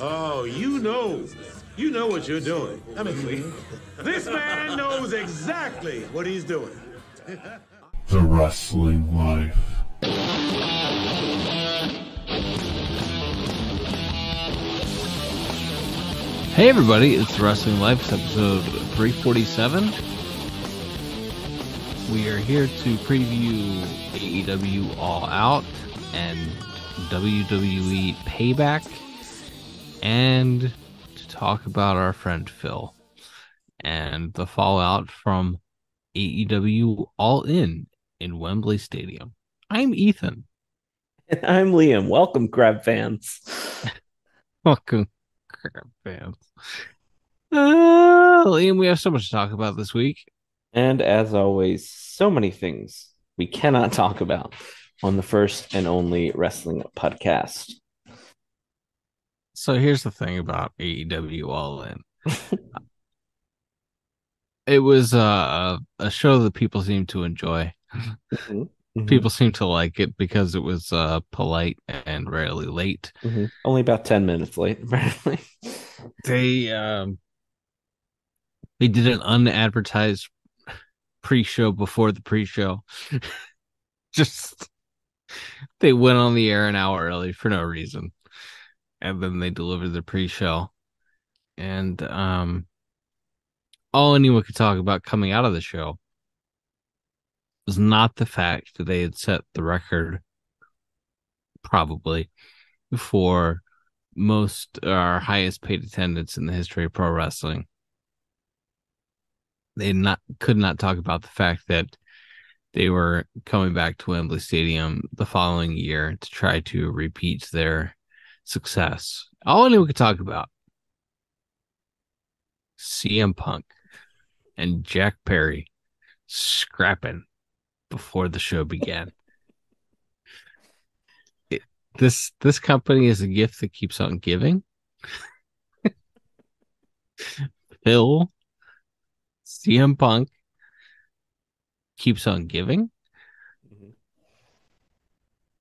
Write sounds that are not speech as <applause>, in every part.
Oh, you know. You know what you're doing. I mean, this man knows exactly what he's doing. The Wrestling Life. Hey everybody, it's Wrestling Life, it's episode 347. We are here to preview AEW All Out and WWE Payback and to talk about our friend Phil and the fallout from AEW All In in Wembley Stadium. I'm Ethan. And <laughs> I'm Liam. Welcome, Crab fans. <laughs> Welcome, crap fans. Uh, Liam, we have so much to talk about this week. And as always, so many things we cannot talk about on the first and only wrestling podcast. So here's the thing about AEW All In. <laughs> it was uh, a show that people seem to enjoy. Mhm. People seem to like it because it was uh, polite and rarely late. Mhm. Only about 10 minutes late, <laughs> apparently. They um, they did an unadvertised pre-show before the pre-show. <laughs> Just they went on the air an hour early for no reason, and then they delivered the pre-show. And um, all anyone could talk about coming out of the show was not the fact that they had set the record, probably, for most our highest paid attendance in the history of pro wrestling. They not could not talk about the fact that they were coming back to Wembley Stadium the following year to try to repeat their success. All anyone could talk about CM Punk and Jack Perry scrapping before the show began. It, this this company is a gift that keeps on giving. <laughs> Phil CM Punk keeps on giving. Mhm.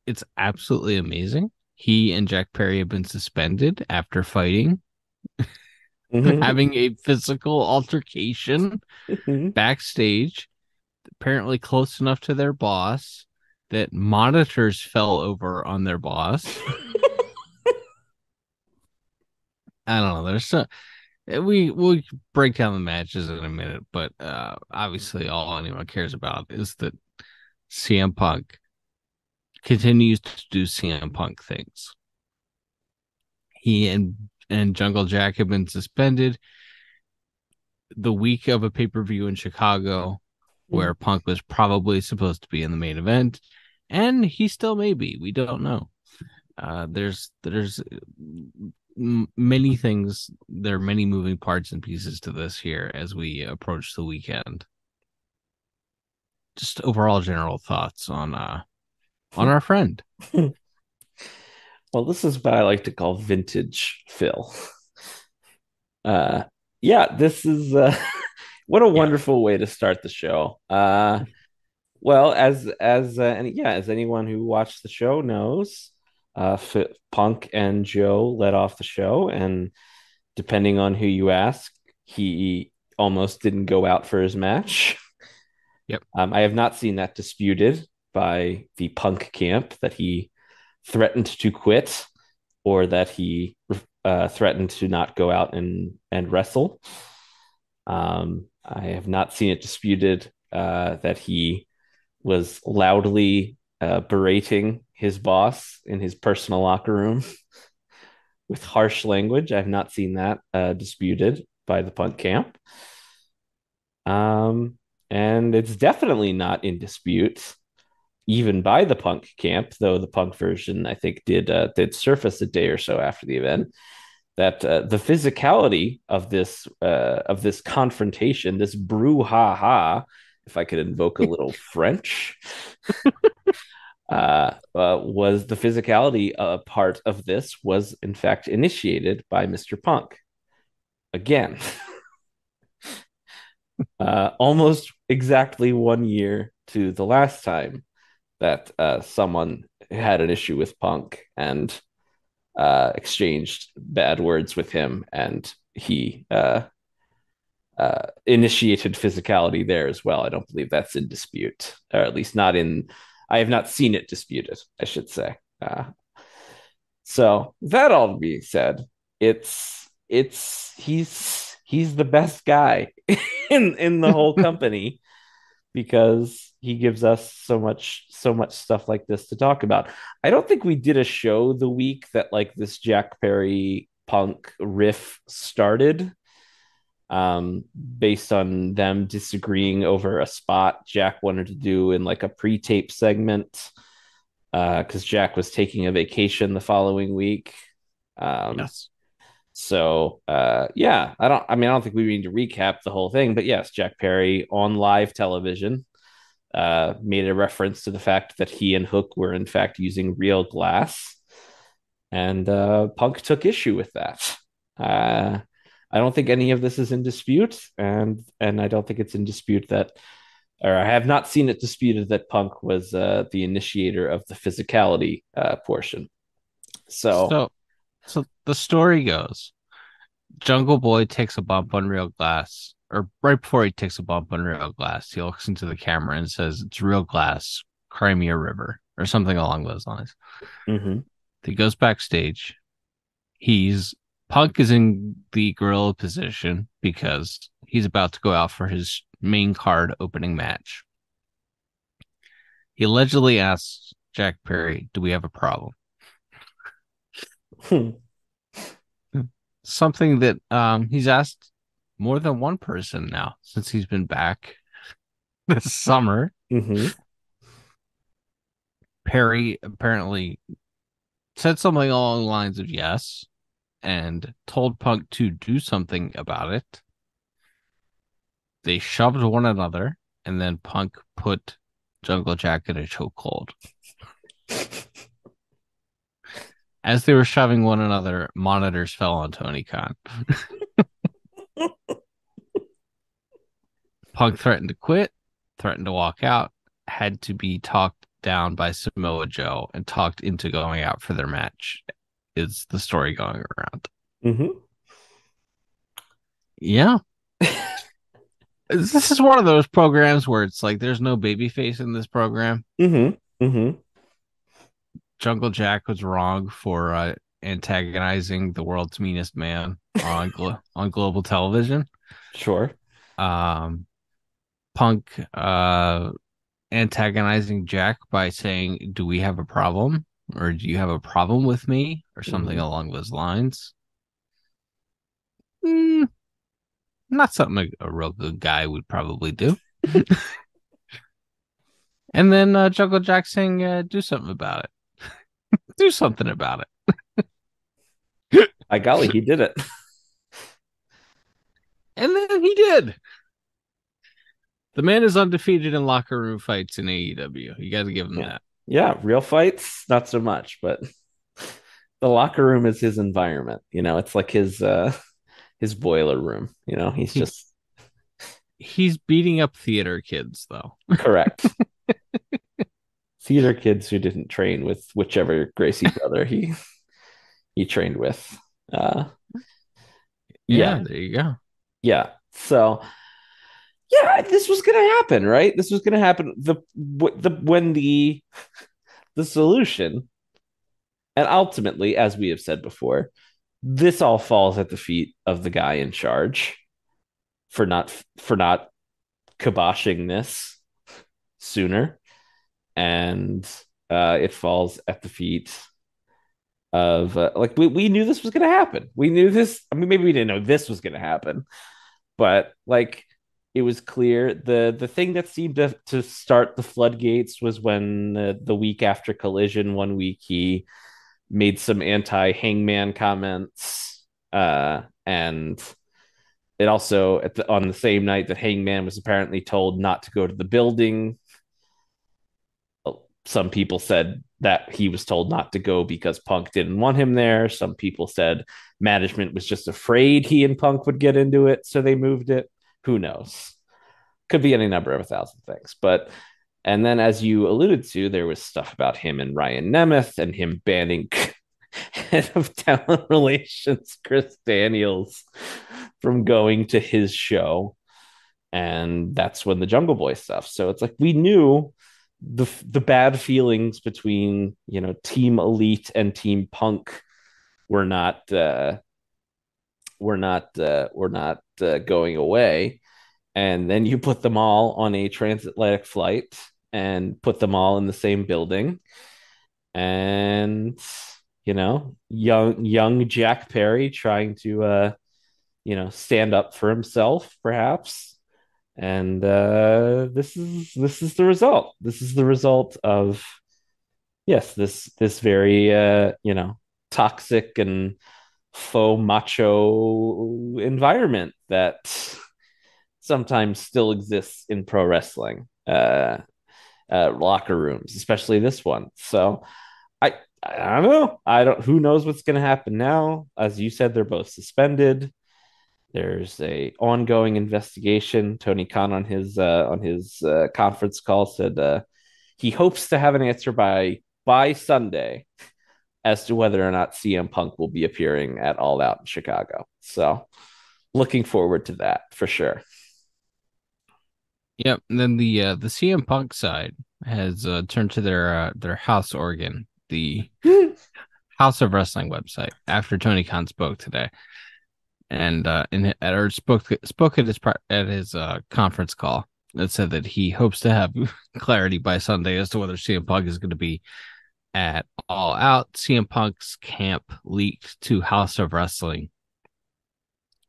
It's absolutely amazing. He and Jack Perry have been suspended after fighting, Mhm. <laughs> having a physical altercation Mhm. backstage, apparently close enough to their boss that monitors fell over on their boss. <laughs> I don't know. There's so we we'll break down the matches in a minute, but uh obviously all anyone cares about is that CM Punk continues to do CM Punk things. He and and Jungle Jack have been suspended the week of a pay-per-view in Chicago where Punk was probably supposed to be in the main event and he still may be. We don't know. Uh there's there's many things there are many moving parts and pieces to this here as we approach the weekend just overall general thoughts on uh on our friend <laughs> Well, this is what I like to call vintage Phil. <laughs> Uh, yeah, this is uh, <laughs> what a wonderful way to start the show. Uh, well, as as uh, and yeah, as anyone who watched the show knows, uh, F- Punk and Joe led off the show, and depending on who you ask, he almost didn't go out for his match. Yep. Um, I have not seen that disputed by the Punk camp that he threatened to quit or that he uh, threatened to not go out and and wrestle. Um, I have not seen it disputed uh, that he was loudly uh, berating his boss in his personal locker room <laughs> with harsh language. I've not seen that uh, disputed by the punk camp. Um, and it's definitely not in dispute even by the punk camp, though the punk version I think did uh, did surface a day or so after the event. That uh, the physicality of this uh, of this confrontation, this brouhaha, if I could invoke a little <laughs> French, uh, uh, was the physicality uh, part of this was in fact initiated by Mr. Punk. Again, <laughs> uh, almost exactly one year to the last time that uh, someone had an issue with Punk, and uh, exchanged bad words with him, and he uh, uh, initiated physicality there as well. I don't believe that's in dispute, or at least not in. I have not seen it disputed. I should say. Uh, so that all being said, it's it's he's he's the best guy <laughs> in in the whole <laughs> company because he gives us so much so much stuff like this to talk about. I don't think we did a show the week that like this Jack Perry punk riff started um based on them disagreeing over a spot Jack wanted to do in like a pre-tape segment uh cuz Jack was taking a vacation the following week. Um Yes. so uh, yeah, I don't. I mean, I don't think we need to recap the whole thing, but yes, Jack Perry on live television uh, made a reference to the fact that he and Hook were in fact using real glass, and uh, Punk took issue with that. Uh, I don't think any of this is in dispute, and and I don't think it's in dispute that, or I have not seen it disputed that Punk was uh, the initiator of the physicality uh, portion. So, So, so the story goes, Jungle Boy takes a bump on real glass, or right before he takes a bump on real glass, he looks into the camera and says, "It's real glass, Crimea River," or something along those lines. mhm. He goes backstage. He's Punk is in the gorilla position because he's about to go out for his main card opening match. He allegedly asks Jack Perry, "Do we have a problem?" Hmm. something that um he's asked more than one person now since he's been back <laughs> this summer. Mhm. Perry apparently said something along the lines of yes and told Punk to do something about it. They shoved one another and then Punk put Jungle Jack in a chokehold. <laughs> As they were shoving one another, monitors fell on Tony Khan. <laughs> Punk threatened to quit, threatened to walk out, had to be talked down by Samoa Joe and talked into going out for their match. Is the story going around? Mhm. Yeah. <laughs> this is one of those programs where it's like there's no babyface in this program. Mhm. Mhm. Jungle Jack was wrong for uh, antagonizing the world's meanest man on glo- on global television. Sure. um punk uh antagonizing jack by saying do we have a problem or do you have a problem with me or something Mhm. along those lines Mm, not something a, a real good guy would probably do <laughs> and then uh jungle jack saying uh, do something about it <laughs> do something about it By golly, he did it. <laughs> and then he did the man is undefeated in locker room fights in AEW. You got to give him Yeah. that. Yeah, real fights, not so much, but <laughs> the locker room is his environment. You know, it's like his uh his boiler room. You know, he's just He's beating up theater kids, though. correct. <laughs> Theater kids who didn't train with whichever Gracie brother he he trained with. Uh Yeah, yeah, there you go. Yeah. So yeah, this was gonna happen, right? This was gonna happen. The the when the <laughs> the solution, and ultimately, as we have said before, this all falls at the feet of the guy in charge for not for not kiboshing this sooner, and uh, it falls at the feet of uh, like we, we knew this was going to happen. We knew this. I mean, maybe we didn't know this was going to happen, but like it was clear. The the thing that seemed to, to start the floodgates was when uh, the week after collision one week he made some anti hangman comments uh and it also at the, on the same night that hangman was apparently told not to go to the building some people said that he was told not to go because punk didn't want him there some people said management was just afraid he and punk would get into it so they moved it who knows could be any number of a thousand things but and then as you alluded to there was stuff about him and ryan nemeth and him banning <laughs> head of talent <laughs> relations, Chris Daniels, from going to his show. And that's when the Jungle Boy stuff. So it's like we knew the the bad feelings between you know Team Elite and Team Punk were not uh, were not uh, were not uh, going away. And then you put them all on a transatlantic flight and put them all in the same building. And you know, young young Jack Perry trying to uh, you know, stand up for himself, perhaps. And uh, this is this is the result. This is the result of yes, this this very uh, you know, toxic and faux macho environment that sometimes still exists in pro wrestling uh, uh, locker rooms, especially this one. So I I don't know. I don't. Who knows what's going to happen now? As you said, they're both suspended. There's a ongoing investigation. Tony Khan on his uh, on his uh, conference call said uh, he hopes to have an answer by by Sunday as to whether or not CM Punk will be appearing at All Out in Chicago. So, looking forward to that for sure. Yep. And then the uh, the CM Punk side has uh, turned to their uh, their house organ, the <laughs> House of Wrestling website, after Tony Khan spoke today, and uh, in at or spoke spoke at his at his uh, conference call that said that he hopes to have <laughs> clarity by Sunday as to whether CM Punk is going to be at All Out. CM Punk's camp leaked to House of Wrestling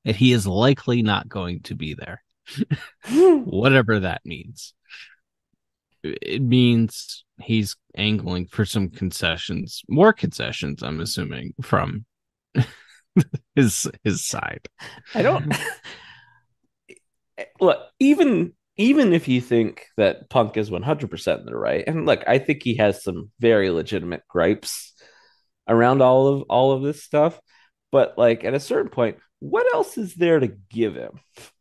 that he is likely not going to be there, <laughs> <laughs> whatever that means. It means he's angling for some concessions, more concessions. I'm assuming from <laughs> his his side. I don't <laughs> look even even if you think that Punk is 100% in the right, and look, I think he has some very legitimate gripes around all of all of this stuff, but like at a certain point, what else is there to give him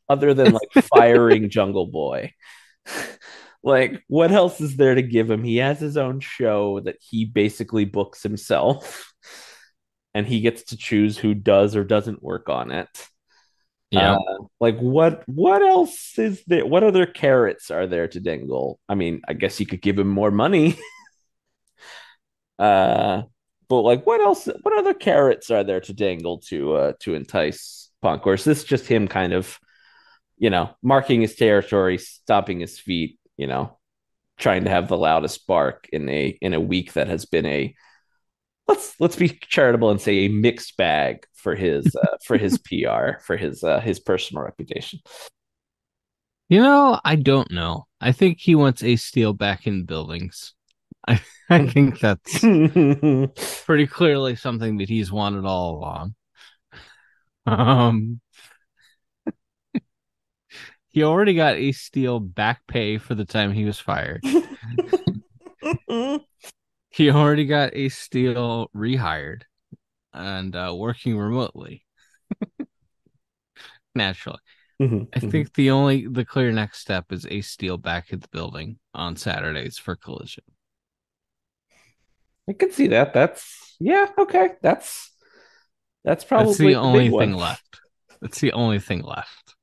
other than like <laughs> firing Jungle Boy? like what else is there to give him? He has his own show that he basically books himself and he gets to choose who does or doesn't work on it. Yeah. Uh, like what what else is there? What other carrots are there to dangle? I mean, I guess you could give him more money. <laughs> uh but like what else what other carrots are there to dangle to uh to entice Punk? Or is this just him kind of, you know, marking his territory, stomping his feet, you know, trying to have the loudest bark in a in a week that has been a let's let's be charitable and say a mixed bag for his uh, for his <laughs> PR for his uh, his personal reputation. You know, I don't know. I think he wants Ace Steel back in buildings. <laughs> I I think that's <laughs> pretty clearly something that he's wanted all along. Um, he already got Ace Steel back pay for the time he was fired. He already got Ace Steel rehired and uh, working remotely. <laughs> Naturally. Mhm, I mhm. think the only the clear next step is Ace Steel back at the building on Saturdays for collision. I can see that. That's yeah, okay. That's that's probably That's the only big thing one. left. That's the only thing left.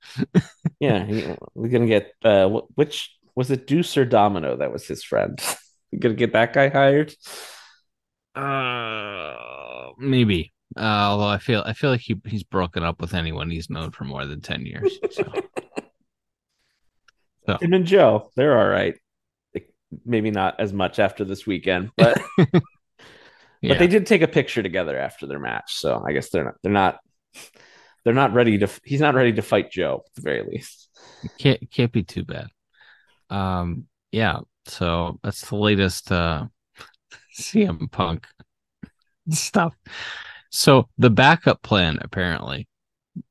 Yeah, we're gonna get uh, which was it, Deuce or Domino? That was his friend. <laughs> Gonna get that guy hired. Uh, maybe. Uh, although I feel I feel like he he's broken up with anyone he's known for more than ten years. So, <laughs> Him and Joe, they're all right. Like, Maybe not as much after this weekend, but <laughs> yeah. but they did take a picture together after their match. So I guess they're not they're not they're not ready to. He's not ready to fight Joe at the very least. can't can't be too bad. Um, yeah. So that's the latest uh <laughs> CM Punk stuff. So the backup plan, apparently,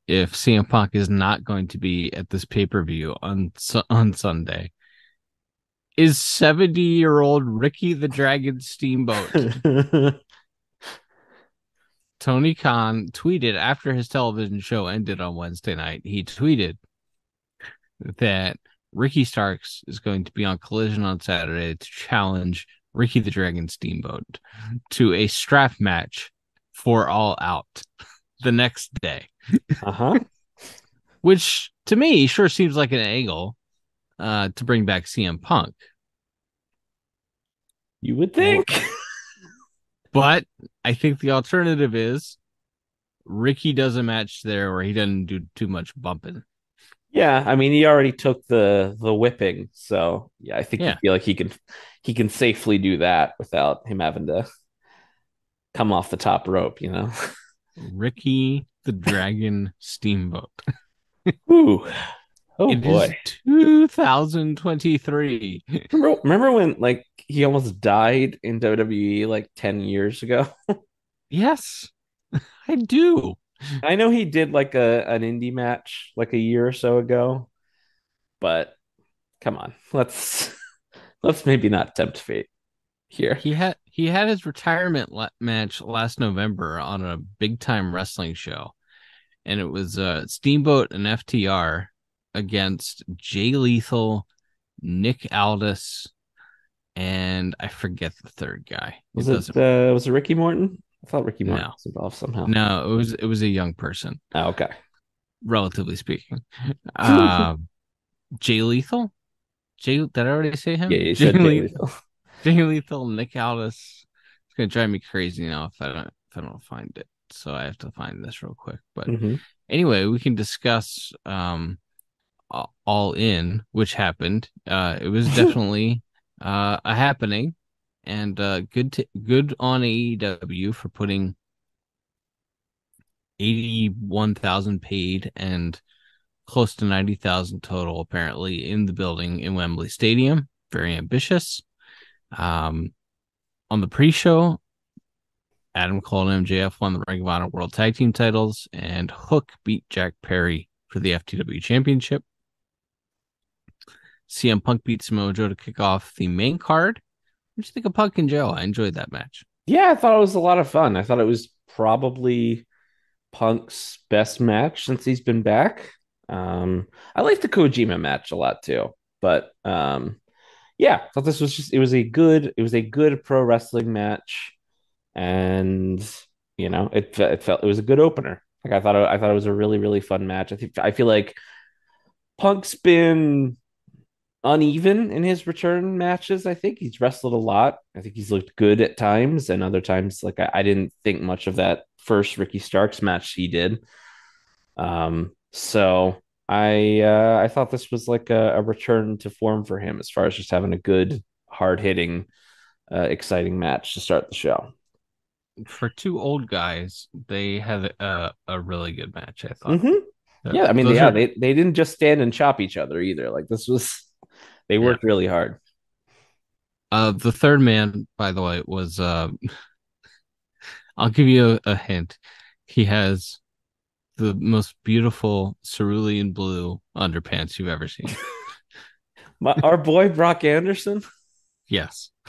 if CM Punk is not going to be at this pay per view on on Sunday, is seventy year old Ricky the Dragon Steamboat. <laughs> Tony Khan tweeted after his television show ended on Wednesday night. He tweeted that Ricky Starks is going to be on Collision on Saturday to challenge Ricky the Dragon Steamboat to a strap match for All Out <laughs> the next day, Uh huh. <laughs> which to me sure seems like an angle uh, to bring back CM Punk. You would think. <laughs> But I think the alternative is Ricky does a match there where he doesn't do too much bumping. Yeah, I mean, he already took the the whipping, so yeah, I think Yeah. you feel like he can he can safely do that without him having to come off the top rope. You know. Ricky the Dragon Steamboat. <laughs> Ooh. Oh It is boy. 2023. Remember, remember when like he almost died in WWE like 10 years ago? <laughs> Yes, <laughs> I do. I know he did like a an indie match like a year or so ago, but come on, <laughs> let's let's maybe not tempt fate here. He had he had his retirement la- match last November on a big time wrestling show, and it was uh, Steamboat and FTR against Jay Lethal, Nick Aldis, and I forget the third guy. Was it it uh, was it Ricky Morton? I thought Ricky Morton No. was involved somehow. no, it was it was a young person, Oh, okay. relatively speaking. <laughs> Um, Jay Lethal. Jay, did I already say him? Yeah, you Jay said Jay Lethal. Lethal. <laughs> Jay Lethal, Nick Aldis. It's gonna drive me crazy now if I don't if I don't find it. So I have to find this real quick. But Mhm. anyway, we can discuss um all in, which happened. Uh it was <laughs> definitely uh a happening and uh good to, good on AEW for putting 81,000 paid and close to 90,000 total apparently in the building in Wembley Stadium. Very ambitious. Um, on the pre-show, Adam Cole and MJF won the Ring of Honor World Tag Team titles, and Hook beat Jack Perry for the FTW Championship. CM Punk beat Samoa Joe to kick off the main card. What do you think of Punk and Joe? I enjoyed that match. Yeah, I thought it was a lot of fun. I thought it was probably Punk's best match since he's been back. Um, I like the Kojima match a lot too, but um, yeah, I thought this was just it was a good it was a good pro wrestling match, and you know it it felt it was a good opener. Like I thought I thought it was a really really fun match. I think I feel like Punk's been uneven in his return matches. I think he's wrestled a lot. I think he's looked good at times, and other times, like I, I didn't think much of that first Ricky Starks match he did. Um, so I uh, I thought this was like a, a return to form for him as far as just having a good, hard hitting, uh, exciting match to start the show. For two old guys, they had a, a really good match, I thought. Mhm. Uh, Yeah, I mean, yeah, are- they they didn't just stand and chop each other either. Like this was, they worked really hard. Uh, the third man, by the way, was uh, I'll give you a, a hint. He has the most beautiful cerulean blue underpants you've ever seen. <laughs> My, our boy Brock Anderson. Yes. <laughs>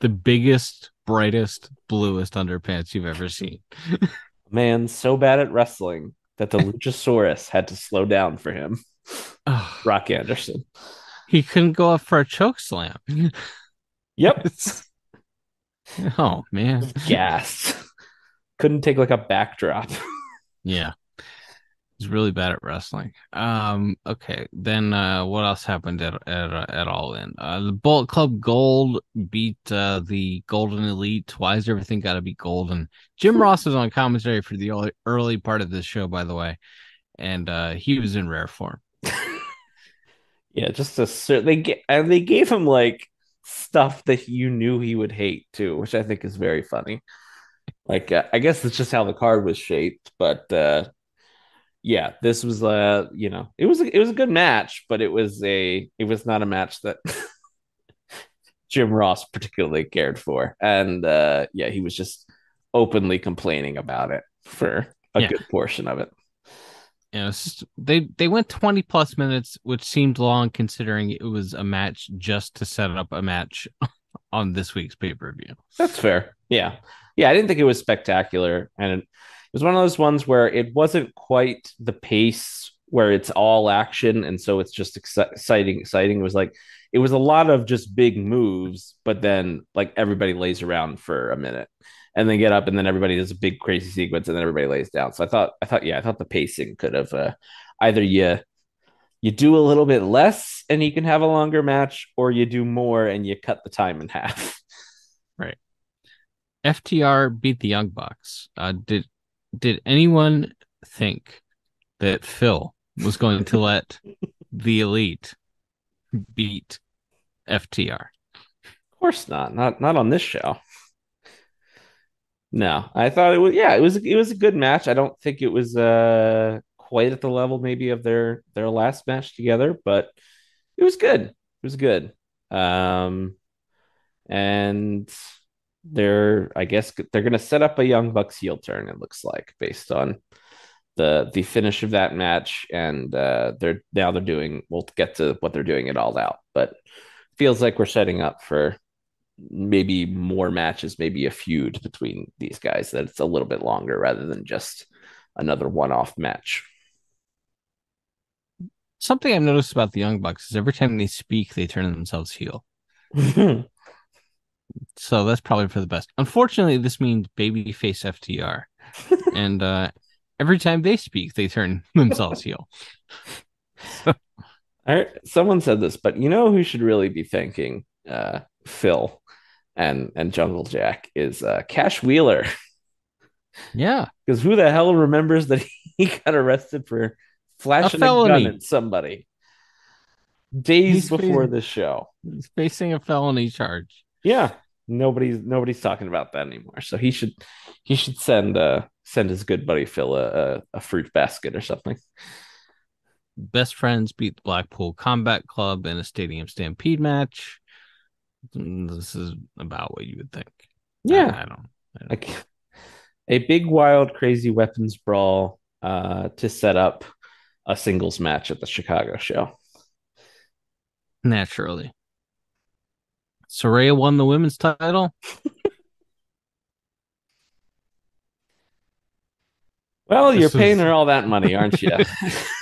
the biggest, brightest, bluest underpants you've ever seen. <laughs> man so bad at wrestling that the Luchasaurus had to slow down for him. Brock Anderson. he couldn't go up for a choke slam. Yep. <laughs> oh man. Gas. Couldn't take like a backdrop. Yeah. He's really bad at wrestling. Um, okay. Then uh what else happened at at, uh, at all in? Uh the Bullet Club Gold beat uh the Golden Elite. Why is everything gotta be golden? Jim Ross was on commentary for the early, early part of this show, by the way. And uh he was in rare form. <laughs> Yeah, just a they get and they gave him like stuff that you knew he would hate too, which I think is very funny. Like uh, I guess it's just how the card was shaped, but uh yeah, this was uh you know, it was a, it was a good match, but it was a it was not a match that <laughs> Jim Ross particularly cared for. And uh yeah, he was just openly complaining about it for a Yeah. good portion of it. You know, they they went 20 plus minutes, which seemed long considering it was a match just to set up a match <laughs> on this week's pay-per-view. That's fair. Yeah. Yeah. I didn't think it was spectacular. And it was one of those ones where it wasn't quite the pace where it's all action. And so it's just exciting, exciting. It was like, it was a lot of just big moves, but then like everybody lays around for a minute. And then get up, and then everybody does a big crazy sequence, and then everybody lays down. So I thought, I thought, yeah, I thought the pacing could have uh, either you you do a little bit less and you can have a longer match, or you do more and you cut the time in half. <laughs> Right. FTR beat the Young Bucks. Uh, did did anyone think that Phil was going to let <laughs> the Elite beat FTR? Of course not. Not not on this show. No, I thought it was yeah, it was it was a good match. I don't think it was uh quite at the level maybe of their their last match together, but it was good. It was good. Um and they're I guess they're going to set up a Young Bucks heel turn it looks like based on the the finish of that match and uh they're now they're doing we'll get to what they're doing it all out but feels like we're setting up for maybe more matches maybe a feud between these guys that it's a little bit longer rather than just another one-off match Something I've noticed about the Young Bucks is every time they speak, they turn themselves heel. <laughs> So that's probably for the best. Unfortunately, this means babyface FTR. <laughs> and uh, every time they speak, they turn <laughs> themselves heel. I, someone said this, but you know who should really be thanking uh, Phil and and Jungle Jack is uh, Cash Wheeler. Yeah. <laughs> Because who the hell remembers that he <laughs> got arrested for flashing a, gun at somebody days He's before facing- the show? He's facing a felony charge. Yeah, nobody's nobody's talking about that anymore. So he should he should send uh send his good buddy Phil a, a, a fruit basket or something. Best friends beat the Blackpool Combat Club in a stadium stampede match. Mm, This is about what you would think. Yeah, I, I don't. I don't like a big wild crazy weapons brawl uh to set up a singles match at the Chicago show. naturally. Saraya won the women's title. <laughs> Well, you're This paying her all that money, aren't you? <laughs> <laughs>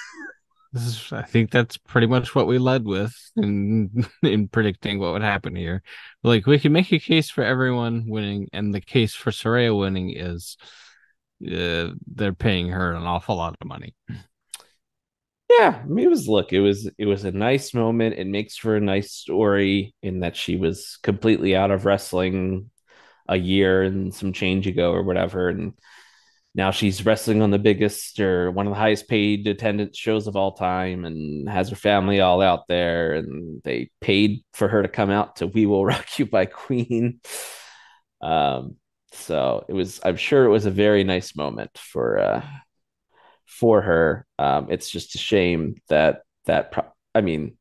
This is, I think that's pretty much what we led with in <laughs> in predicting what would happen here. Like we can make a case for everyone winning, and the case for Saraya winning is uh, they're paying her an awful lot of money. yeah, I mean, it was look, it was it was a nice moment. It makes for a nice story in that she was completely out of wrestling a year and some change ago or whatever, and now she's wrestling on the biggest or one of the highest paid attendance shows of all time and has her family all out there and they paid for her to come out to we will rock you by queen. Um so it was i'm sure it was a very nice moment for uh for her. Um it's just a shame that that pro- i mean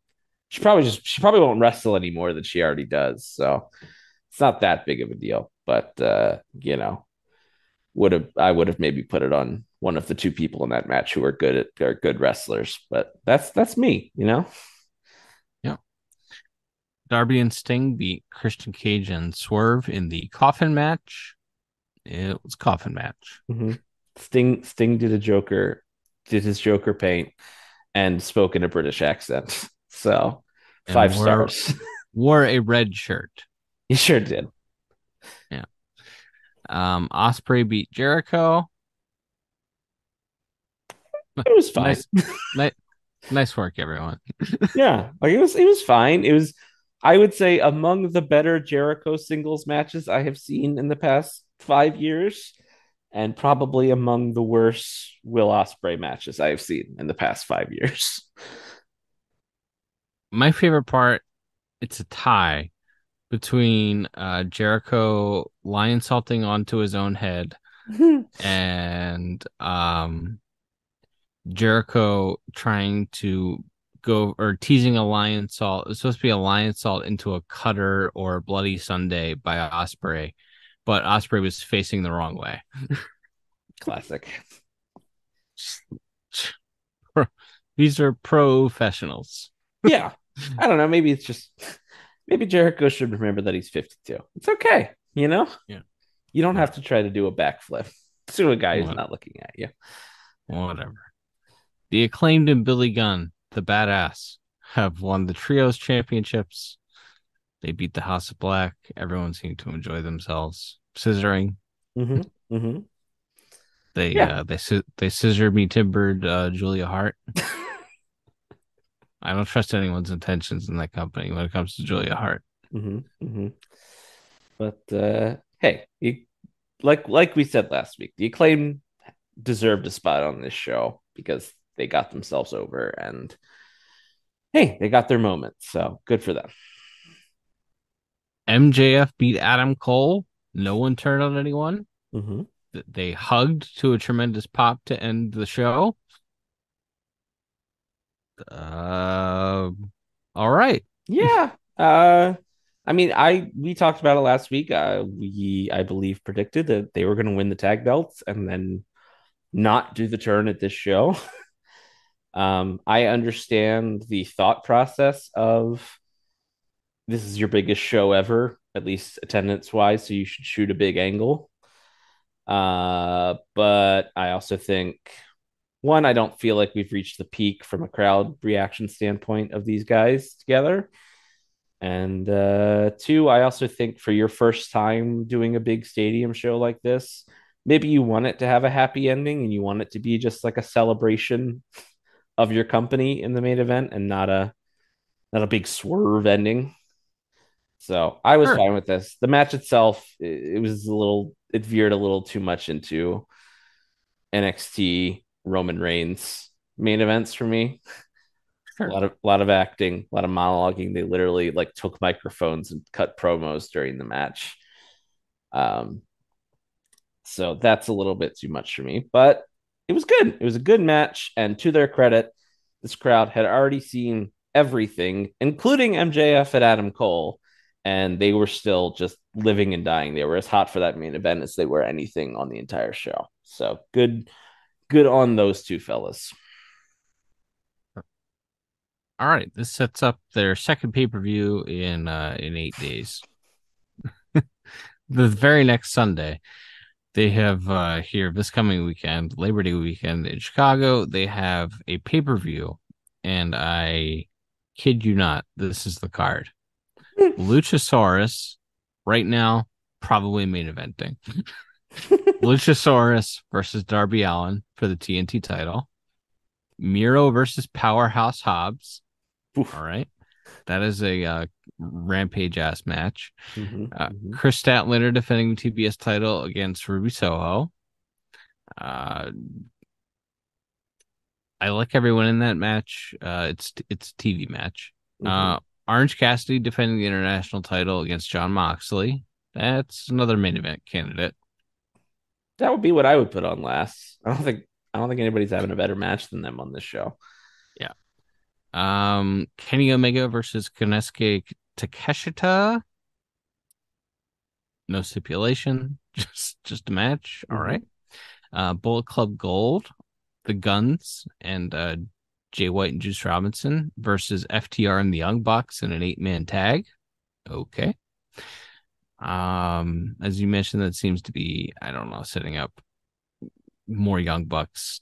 she probably just she probably won't wrestle any more than she already does. So it's not that big of a deal but uh you know would have I would have maybe put it on one of the two people in that match who are good at are good wrestlers. But that's that's me, you know. Yeah. Darby and Sting beat Christian Cage and Swerve in the coffin match. It was coffin match. Mm-hmm. Sting Sting did a Joker, did his Joker paint, and spoke in a British accent. <laughs> So And five wore- stars. <laughs> Wore a red shirt. he sure did. Um, Ospreay beat Jericho. It was fine. Nice, nice work, everyone. <laughs> yeah, like it was it was fine. It was I would say among the better Jericho singles matches I have seen in the past five years, and probably among the worst Will Ospreay matches I have seen in the past five years. My favorite part, it's a tie between uh, Jericho lionsaulting onto his own head <laughs> and um, Jericho trying to go or teasing a Lionsault. It's supposed to be a Lionsault into a cutter or bloody Sunday by Ospreay, but Ospreay was facing the wrong way. <laughs> Classic. <laughs> These are professionals. Yeah. I don't know. Maybe it's just maybe Jericho should remember that he's 52. It's okay, you know? Yeah. You don't have to try to do a backflip <laughs> to a guy who's What? not looking at you. Whatever. The acclaimed and Billy Gunn, the badass, have won the trios championships. They beat the House of Black. Everyone seemed to enjoy themselves. Scissoring. hmm hmm They Yeah. uh, they they scissored me timbered uh, Julia Hart. <laughs> I don't trust anyone's intentions in that company when it comes to Julia Hart. hmm hmm But uh, hey, you, like like we said last week, the acclaim deserved a spot on this show because they got themselves over and hey, they got their moment. So good for them. MJF beat Adam Cole. No one turned on anyone. hmm They hugged to a tremendous pop to end the show. Uh, all right. Yeah. Uh, I mean, I we talked about it last week. Uh, we I believe predicted that they were going to win the tag belts and then not do the turn at this show. <laughs> um, I understand the thought process of this is your biggest show ever, at least attendance wise, so you should shoot a big angle. Uh, but I also think one, I don't feel like we've reached the peak from a crowd reaction standpoint of these guys together. And uh, two, I also think for your first time doing a big stadium show like this, maybe you want it to have a happy ending and you want it to be just like a celebration of your company in the main event and not a not a big swerve ending. So I was Sure. fine with this. The match itself, it, it was a little, it veered a little too much into NXT Roman Reigns main events for me. Sure. A lot of a lot of acting, a lot of monologuing. They literally like took microphones and cut promos during the match. Um, so that's a little bit too much for me, but it was good. It was a good match, and to their credit, this crowd had already seen everything, including MJF and Adam Cole, and they were still just living and dying. They were as hot for that main event as they were anything on the entire show. So good, good on those two fellas. All right. This sets up their second pay per view in uh, in eight days. <laughs> the very next Sunday, they have uh, here this coming weekend, Labor Day weekend in Chicago. They have a pay per view, and I kid you not, this is the card. <laughs> Luchasaurus, right now, probably main eventing. <laughs> Luchasaurus versus Darby Allin for the TNT title. Miro versus Powerhouse Hobbs. Oof. All right. That is a uh, rampage ass match. Mhm, Uh, mhm. Kris Statlander defending the TBS title against Ruby Soho. Uh, I like everyone in that match. Uh, it's it's a TV match. Mhm. Uh, Orange Cassidy defending the international title against Jon Moxley. That's another main event candidate. That would be what I would put on last. I don't think I don't think anybody's having a better match than them on this show. Yeah. Um, Kenny Omega versus Konosuke Takeshita. No stipulation, <laughs> just just a match. All Mhm. right. Uh, Bullet Club Gold, the Guns, and uh, Jay White and Juice Robinson versus FTR and the Young Bucks in an eight man tag. Okay. Um, as you mentioned, that seems to be I don't know setting up more Young Bucks,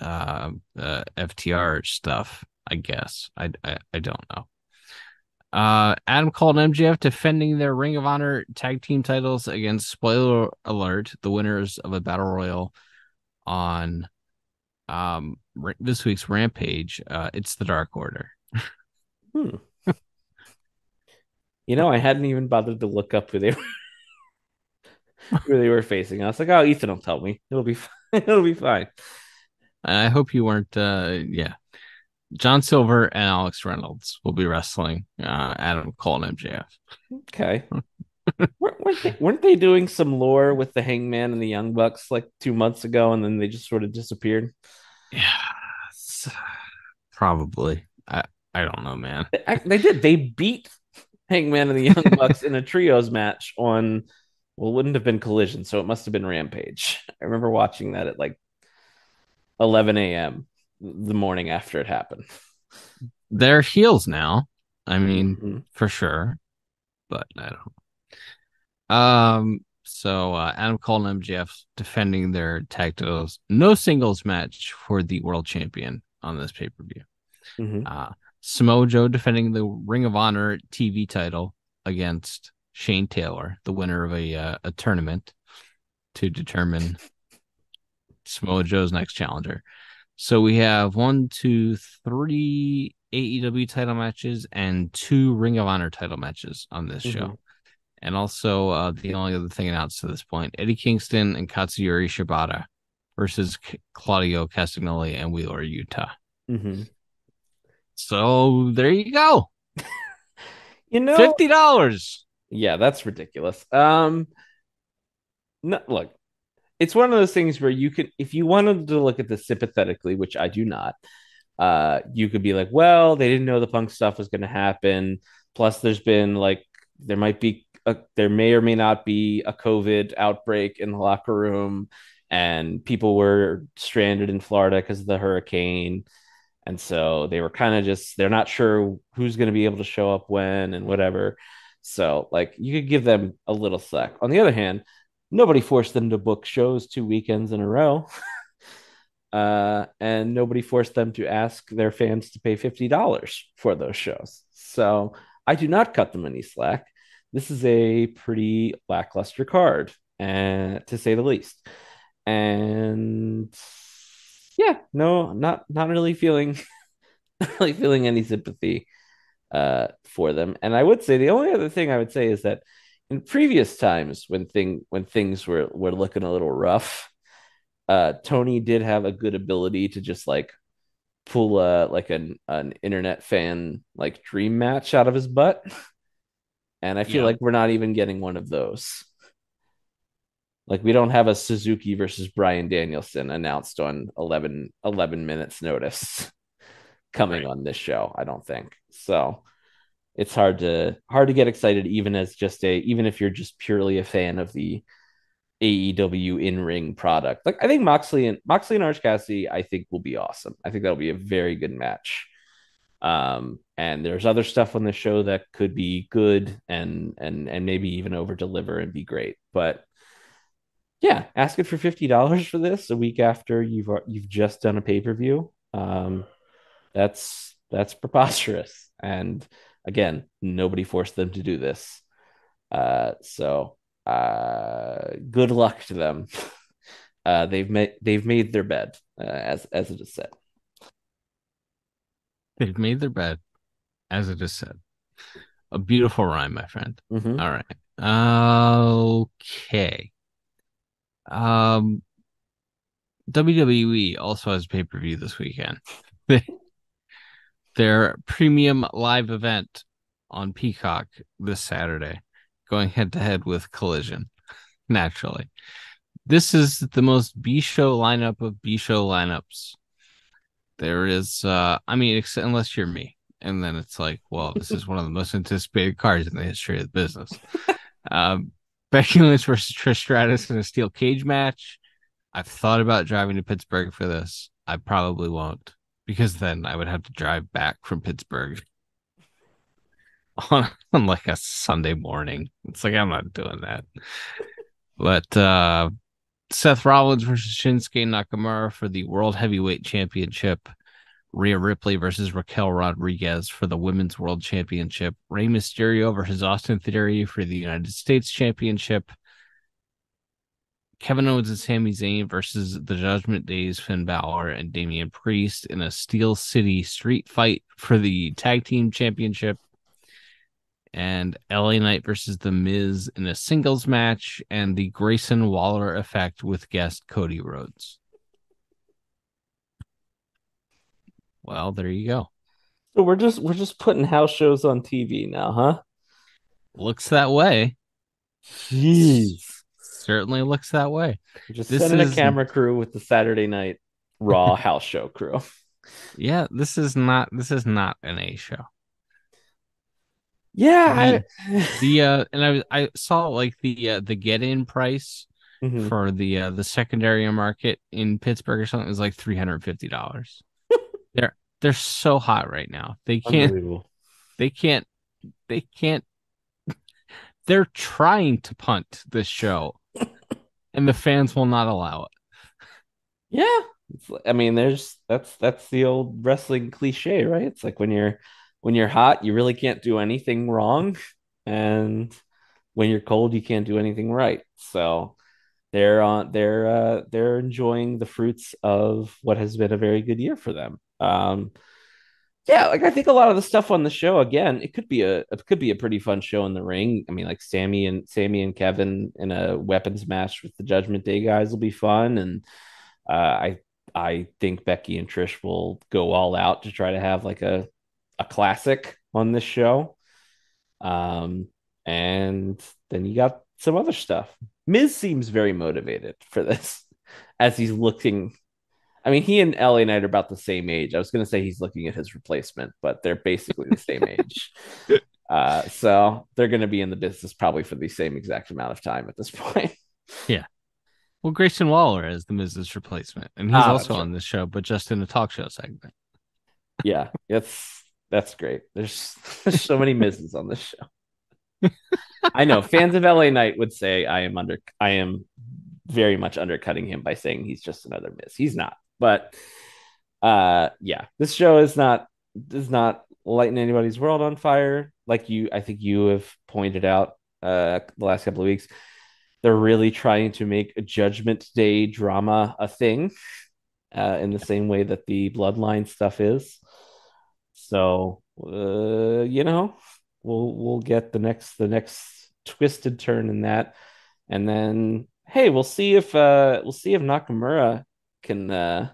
uh, uh FTR stuff. I guess I I, I don't know. Uh, Adam and MJF defending their Ring of Honor tag team titles against spoiler alert, the winners of a battle royal on um this week's Rampage. Uh, it's the Dark Order. Hmm. You know, I hadn't even bothered to look up who they <laughs> were who they were facing. I was like, oh, Ethan will tell me. It'll be fine. <laughs> It'll be fine. I hope you weren't. Uh, yeah, John Silver and Alex Reynolds will be wrestling uh, Adam Cole and MJF. Okay. <laughs> weren't, they, weren't they doing some lore with the Hangman and the Young Bucks like two months ago, and then they just sort of disappeared? Yeah, probably. I I don't know, man. They, they did. They beat Hangman and the Young Bucks in a trios match on. Well, it wouldn't have been Collision, so it must have been Rampage. I remember watching that at like 11 a.m. the morning after it happened. They're heels now. I mean, Mhm. for sure, but I don't. Um. So uh, Adam Cole and MJF defending their tag titles. No singles match for the world champion on this pay per view. Mhm. Uh, Samoa Joe defending the Ring of Honor TV title against Shane Taylor, the winner of a uh, a tournament. to determine Samoa Joe's next challenger. So we have one, two, three AEW title matches and two Ring of Honor title matches on this show. Mhm. And also, uh, the only other thing announced to this point Eddie Kingston and Katsuyori Shibata versus Claudio Castagnoli and Wheeler Yuta. Mhm. So there you go. <laughs> You know, $50. Yeah, that's ridiculous. Um, no, look, it's one of those things where you can, if you wanted to look at this sympathetically, which I do not, uh, you could be like, well, they didn't know the punk stuff was going to happen. Plus, there's been like, there might be, a, there may or may not be a COVID outbreak in the locker room, and people were stranded in Florida because of the hurricane. And so they were kind of just, they're not sure who's going to be able to show up when and whatever. So, like, you could give them a little slack. On the other hand, nobody forced them to book shows two weekends in a row. <laughs> uh, and nobody forced them to ask their fans to pay $50 for those shows. So, I do not cut them any slack. This is a pretty lackluster card, and to say the least. And yeah, no, not not really feeling <laughs> not really feeling any sympathy uh for them. And I would say the only other thing I would say is that in previous times when thing when things were were looking a little rough, uh Tony did have a good ability to just like pull a like an an internet fan like dream match out of his butt. And I feel Yeah. like we're not even getting one of those. Like we don't have a Suzuki versus Bryan Danielson announced on 11, 11 minutes notice <laughs> coming Right. on this show, I don't think. So it's hard to hard to get excited even as just a even if you're just purely a fan of the AEW in-ring product. Like I think Moxley and Moxley and Orange Cassidy I think will be awesome. I think that'll be a very good match. Um and there's other stuff on the show that could be good and and and maybe even over deliver and be great. But yeah, ask it for fifty dollars for this a week after you've you've just done a pay per view, um, that's that's preposterous. And again, nobody forced them to do this, uh, so uh, good luck to them. <laughs> Uh, they've made they've made their bed, uh, as as it is said. They've made their bed, as it is said. A beautiful rhyme, my friend. Mhm. All right. Okay. Um, WWE also has pay per view this weekend. <laughs> Their premium live event on Peacock this Saturday, going head to head with Collision. <laughs> Naturally, this is the most B show lineup of B show lineups. There is, uh, I mean, unless you're me, and then it's like, well, this is one of the most anticipated cards in the history of the business. <laughs> Um, Becky Lynch versus Trish Stratus in a steel cage match. I've thought about driving to Pittsburgh for this. I probably won't because then I would have to drive back from Pittsburgh <laughs> on, on like a Sunday morning. It's like I'm not doing that. But uh Seth Rollins versus Shinsuke Nakamura for the World Heavyweight Championship. Rhea Ripley versus Raquel Rodriguez for the Women's World Championship. Rey Mysterio versus Austin Theory for the United States Championship. Kevin Owens and Sami Zayn versus the Judgment Days, Finn Balor and Damian Priest in a Steel City street fight for the Tag Team Championship. And LA Knight versus The Miz in a singles match, and the Grayson Waller effect with guest Cody Rhodes. Well, there you go. So we're just we're just putting house shows on TV now, huh? Looks that way. Jeez. Certainly looks that way. We're just This sending is- a camera crew with the Saturday night Raw <laughs> house show crew. Yeah, this is not this is not an A show. Yeah. I... <laughs> The uh and I was- I saw like the uh, the get in price Mhm. for the uh, the secondary market in Pittsburgh or something is like three hundred and fifty dollars. They're so hot right now. They can't they can't they can't <laughs> they're trying to punt this show <laughs> and the fans will not allow it. Yeah. It's, I mean, there's that's that's the old wrestling cliche, right? It's like when you're when you're hot, you really can't do anything wrong, and when you're cold, you can't do anything right. So they're on they're uh they're enjoying the fruits of what has been a very good year for them. Um yeah, like I think a lot of the stuff on the show again, it could be a it could be a pretty fun show in the ring. I mean, like Sami and Sami and Kevin in a weapons match with the Judgment Day guys will be fun, and uh, I I think Becky and Trish will go all out to try to have like a a classic on this show. Um, and then you got some other stuff. Miz seems very motivated for this <laughs> as he's looking. I mean, he and LA Knight are about the same age. I was going to say he's looking at his replacement, but they're basically the same age. <laughs> Uh, so they're going to be in the business probably for the same exact amount of time at this <laughs> point. Yeah. Well, Grayson Waller is the Miz's replacement, and he's Ah, also that's on this show, but just in a talk show segment. yeah, that's that's great. There's, <laughs> there's so many misses on this show. I know fans of LA Knight would say I am under I am very much undercutting him by saying he's just another Miz. He's not. But uh yeah, this show is not is not lighting anybody's world on fire. Like you I think you have pointed out uh the last couple of weeks. They're really trying to make a judgment day drama a thing uh, in the same way that the bloodline stuff is. So uh, you know, we'll we'll get the next the next twisted turn in that, and then hey, we'll see if uh we'll see if Nakamura can uh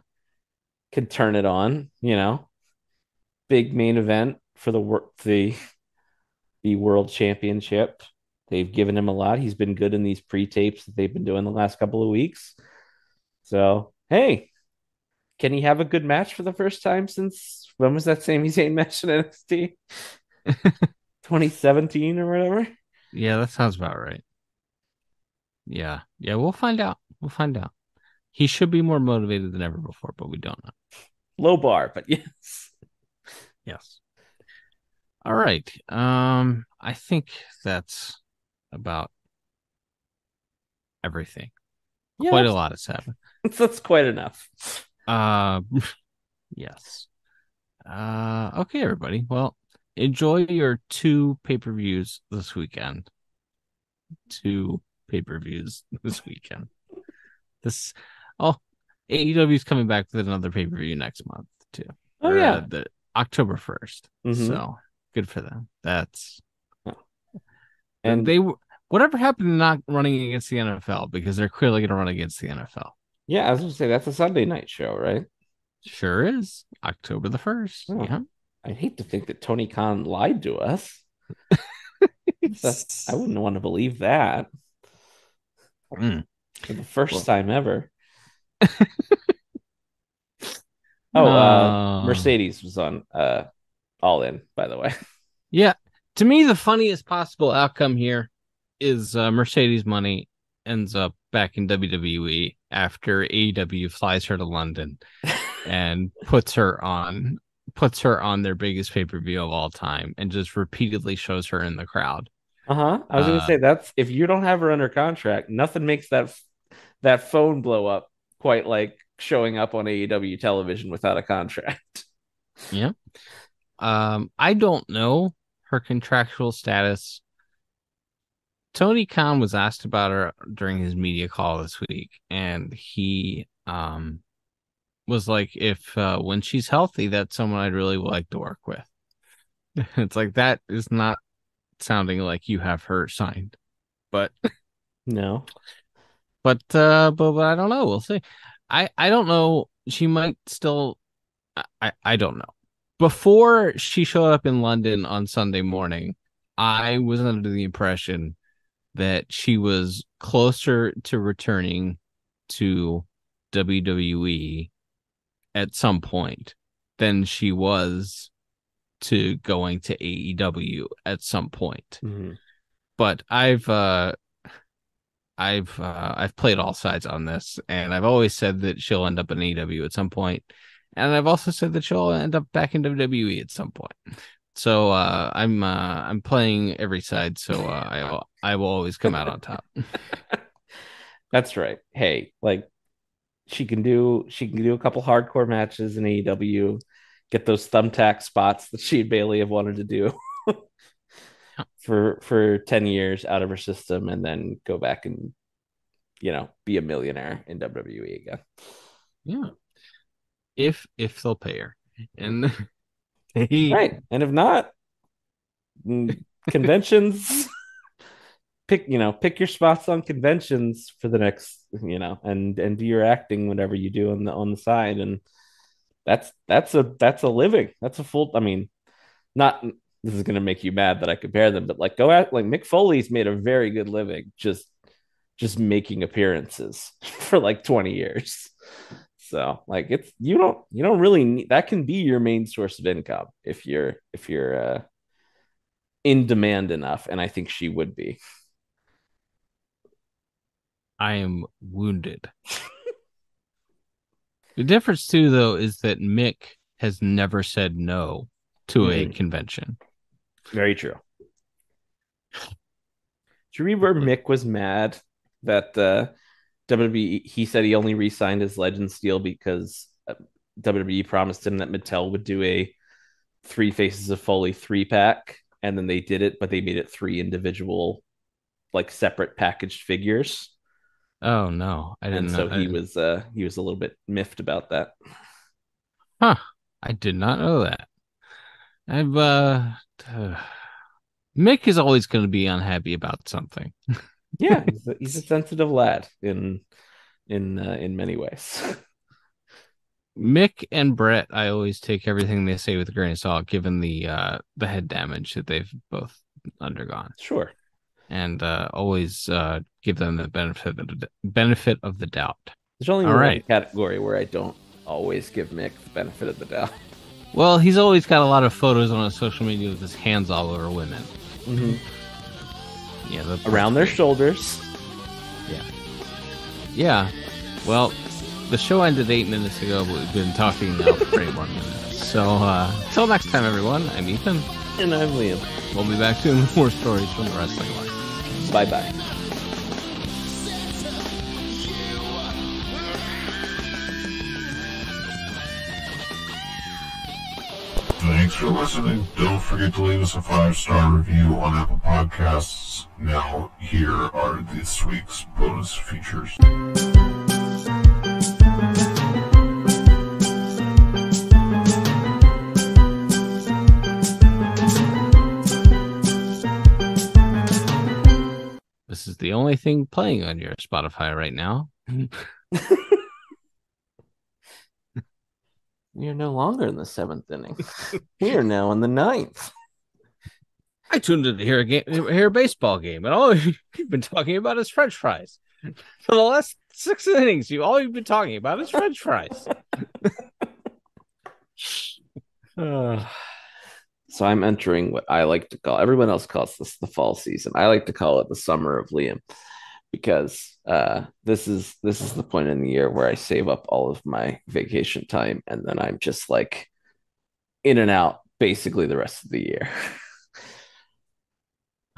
can turn it on. You know, big main event for the work the the world championship. They've given him a lot. He's been good in these pre tapes that they've been doing the last couple of weeks. So hey, can he have a good match for the first time since when was that Sami Zayn match in NXT? <laughs> 2017 or whatever. Yeah, that sounds about right. Yeah. Yeah, we'll find out. We'll find out. He should be more motivated than ever before, but we don't know. Low bar, but <laughs> yes. Yes. All right. Um, I think that's about everything. Yeah, Quite a lot has happened. <laughs> That's quite enough. Uh, <laughs> yes. Uh, okay, everybody. Well, enjoy your two pay per views this weekend. Two pay per views this weekend. This, oh, AEW is coming back with another pay per view next month too. Oh Or, yeah. uh, the October 1st Mhm. So good for them. That's and they were whatever happened to not running against the NFL because they're clearly going to run against the NFL. yeah, I was gonna say that's a Sunday night show, right? Sure is October the first. Oh. Yeah. I hate to think that Tony Khan lied to us. <laughs> I wouldn't want to believe that Mm. for the first Well- time ever. <laughs> oh, uh, No. Mercedes was on uh, All In, by the way. <laughs> Yeah. To me, the funniest possible outcome here is uh, Mercedes Moné ends up back in WWE after AEW flies her to London <laughs> and puts her on puts her on their biggest pay per view of all time and just repeatedly shows her in the crowd. Uh huh. I was Uh, gonna say that's if you don't have her under contract, nothing makes that that phone blow up quite like showing up on AEW television without a contract. <laughs> Yeah. Um, I don't know her contractual status. Tony Khan was asked about her during his media call this week, and he um was like, if uh, when she's healthy, that's someone I'd really like to work with. <laughs> it's like that is not sounding like you have her signed, but No. But uh, but, but I don't know. We'll see. I I don't know. She might still. I I, don't know. Before she showed up in London on Sunday morning, I was under the impression that she was closer to returning to WWE at some point than she was to going to AEW at some point Mhm. but I've uh I've uh I've played all sides on this and I've always said that she'll end up in AEW at some point and I've also said that she'll end up back in WWE at some point. So uh I'm uh I'm playing every side so uh I will I will always come out on top. <laughs> <laughs> That's right. Hey, like she can do she can do a couple hardcore matches in AEW, get those thumbtack spots that she and Bayley have wanted to do <laughs> for for 10 years out of her system and then go back and you know, be a millionaire in WWE again. Yeah. If if they'll pay her. And <laughs> they, Right. And if not, conventions <laughs> pick, you know, pick your spots on conventions for the next, you know, and and do your acting whatever you do on the on the side and that's that's a that's a living. That's a full I mean, not this is gonna make you mad that I compare them, but like go at like Mick Foley's made a very good living just just making appearances <laughs> for like 20 years. So like it's you don't you don't really need that can be your main source of income if you're if you're uh in demand enough and I think she would be. I am wounded. <laughs> the difference too though is that Mick has never said no to a Mhm. convention. Very true. Do you remember Mick was mad that uh, WWE? He said he only re-signed his Legends deal because uh, WWE promised him that Mattel would do a Three Faces of Foley three pack, and then they did it, but they made it three individual, like separate packaged figures. Oh no, I didn't And know. so he was uh, he was a little bit miffed about that. Huh. I did not know that. I've uh <sighs> Mick is always going to be unhappy about something. <laughs> Yeah, <laughs> he's a, he's a sensitive lad in in uh, in many ways. <laughs> Mick and Brett, I always take everything they say with a grain of salt, given the uh the head damage that they've both undergone, Sure. and uh always uh give them the benefit of the benefit of the doubt. There's only All one right. category where I don't always give Mick the benefit of the doubt. Well, he's always got a lot of photos on his social media with his hands all over women. Yeah, the, Around their shoulders. Yeah. Yeah. Well, the show ended eight minutes ago, but we've been talking now for eight more minutes. So, uh, until next time, everyone, I'm Ethan. And I'm Liam. We'll be back soon <laughs> with more stories from the wrestling life. Bye bye. Thanks for listening. Don't forget to leave us a five star review on Apple Podcasts. Now, here are this week's bonus features. This is the only thing playing on your Spotify right now. <laughs> <laughs> We are no longer in the seventh inning. <laughs> <laughs> we are now in the ninth. I tuned in to hear a game, hear a baseball game, and all <laughs> you've been talking about is French fries. For the last six innings, you all you've been talking about is French fries. Uh, <sighs> So I'm entering what I like to call everyone else calls this the fall season. I like to call it the summer of Liam because uh, this is this is the point in the year where I save up all of my vacation time and then I'm just like in and out basically the rest of the year. <laughs>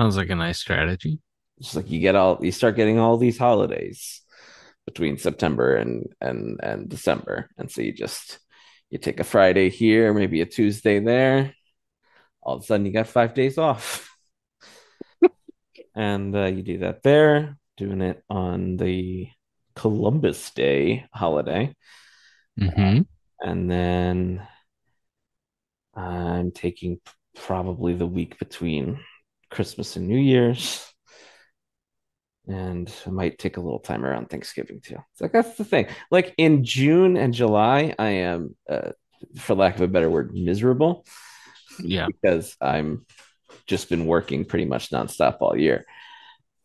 sounds like a nice strategy. Just like you get all you start getting all these holidays between September and and and December, and so you just you take a Friday here, maybe a Tuesday there. All of a sudden, you got five days off, <laughs> and uh, you do that there. Doing it on the Columbus Day holiday, Mm-hmm. and then I'm taking probably the week between Christmas and New Year's. And I might take a little time around Thanksgiving too. It's like that's the thing. Like in June and July, I am, uh, for lack of a better word, miserable Yeah. because I'm just been working pretty much nonstop all year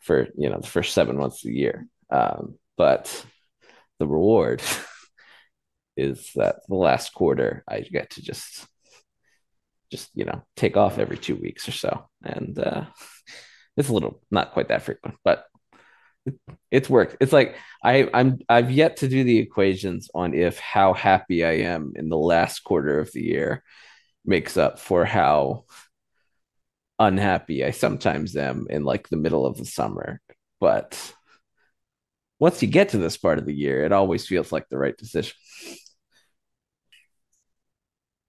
for you know the first seven months of the year. Um, but the reward <laughs> is that the last quarter I get to just just you know take off every two weeks or so, and uh, it's a little not quite that frequent, but it's worked. It's like I I'm I've yet to do the equations on if how happy I am in the last quarter of the year makes up for how unhappy I sometimes am in like the middle of the summer. But once you get to this part of the year, it always feels like the right decision.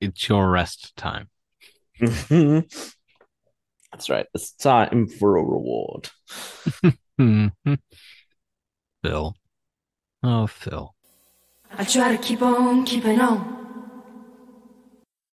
It's your rest time. Mm-hmm. That's right. It's time for a reward. <laughs> Phil. Oh, Phil. I try to keep on keeping on.